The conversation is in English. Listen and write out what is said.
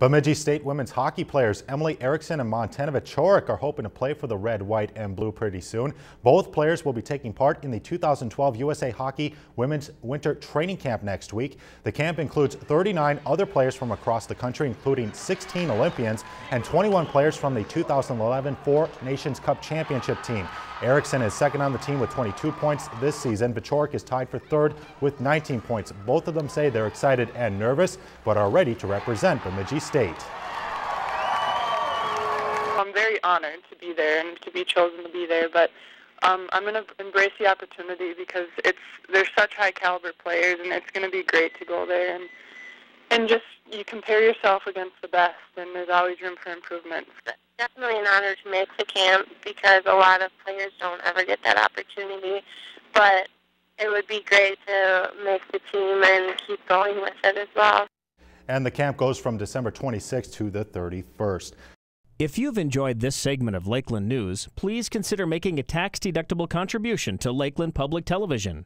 Bemidji State women's hockey players Emily Erickson and Montana Vichorek are hoping to play for the red, white, and blue pretty soon. Both players will be taking part in the 2012 USA Hockey Women's Winter Training Camp next week. The camp includes 39 other players from across the country, including 16 Olympians and 21 players from the 2011 Four Nations Cup Championship team. Erickson is second on the team with 22 points this season. Vichorek is tied for third with 19 points. Both of them say they're excited and nervous, but are ready to represent Bemidji State. I'm very honored to be there and to be chosen to be there, but um, I'm going to embrace the opportunity because it's there's such high caliber players, and it's going to be great to go there and and just you compare yourself against the best, and there's always room for improvement. Definitely an honor to make the camp because a lot of players don't ever get that opportunity, but it would be great to make the team and keep going with it as well. And the camp goes from December 26th to the 31st. If you've enjoyed this segment of Lakeland News, please consider making a tax-deductible contribution to Lakeland Public Television.